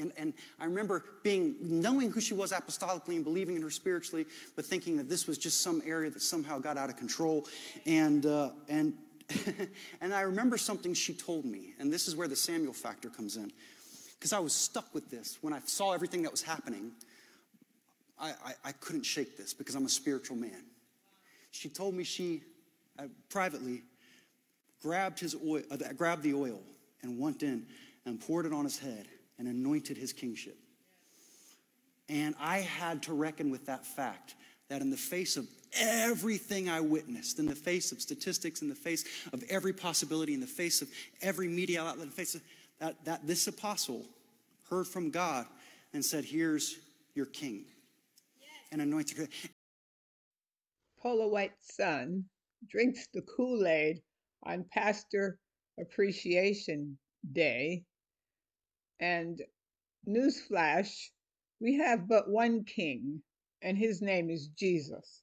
And, and I remember being, knowing who she was apostolically and believing in her spiritually, but thinking that this was just some area that somehow got out of control. And, uh, and, and I remember something she told me, and this is where the Samuel factor comes in. Because I was stuck with this. When I saw everything that was happening, I, I, I couldn't shake this because I'm a spiritual man. She told me she uh, privately grabbed his oil, uh, grabbed the oil and went in and poured it on his head and anointed his kingship. And I had to reckon with that fact that in the face of everything I witnessed, in the face of statistics, in the face of every possibility, in the face of every media outlet, in the face of that, that this apostle heard from God and said, Here's your king, and anointed her. Paula White's son drinks the Kool Aid on Pastor Appreciation Day. And newsflash, we have but one king, and his name is Jesus.